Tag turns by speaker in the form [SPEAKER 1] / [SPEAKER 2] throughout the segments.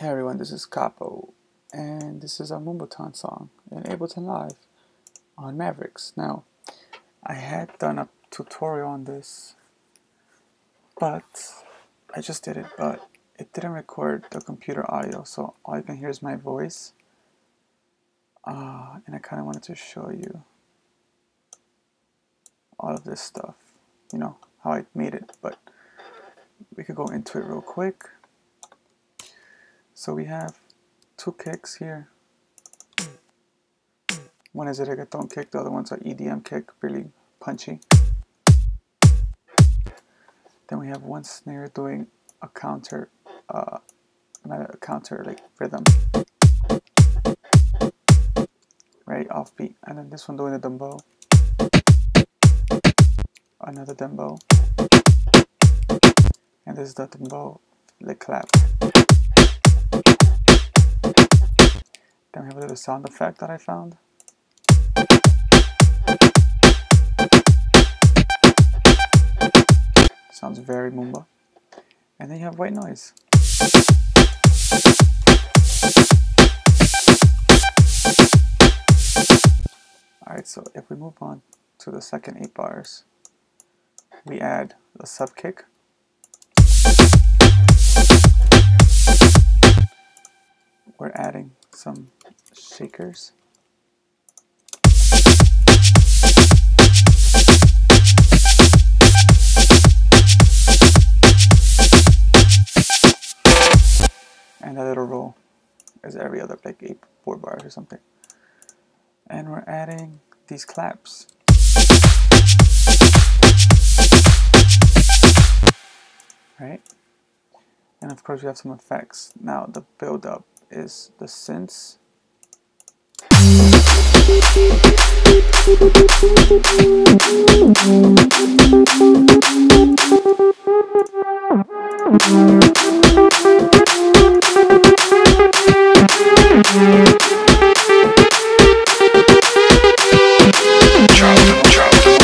[SPEAKER 1] Hey everyone, this is Kapo, and this is a Moombahton song in Ableton Live on Mavericks. Now, I had done a tutorial on this, but I just did it, but it didn't record the computer audio, so all you can hear is my voice. Uh, and I kind of wanted to show you all of this stuff, you know, how I made it, but we could go into it real quick. So we have two kicks here. One is a reggaeton kick, the other one's an EDM kick, really punchy. Then we have one snare doing a counter, uh, not a counter, like rhythm. Right, offbeat. And then this one doing the dembow. Another dembow. And this is the dembow, like clap. Then we have a little sound effect that I found. Sounds very Moombah. And then you have white noise. Alright, so if we move on to the second 8 bars, we add the sub kick. We're adding some shakers. And a little roll is every other like eight four bars or something. And we're adding these claps. Right? And of course we have some effects. Now the build up is the synths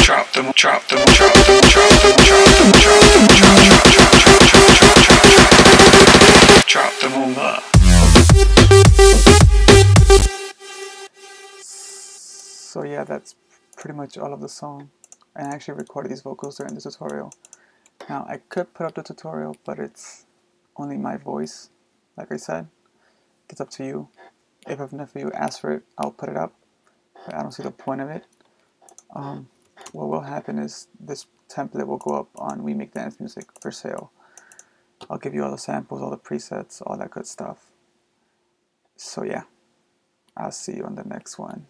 [SPEAKER 2] chop them, chop them, chop them.
[SPEAKER 1] Yeah, that's pretty much all of the song. And I actually recorded these vocals during the tutorial. Now I could put up the tutorial, but it's only my voice, like I said. It's up to you. If enough of you ask for it, I'll put it up. But I don't see the point of it. Um, what will happen is this template will go up on We Make Dance Music for sale. I'll give you all the samples, all the presets, all that good stuff. So yeah, I'll see you on the next one.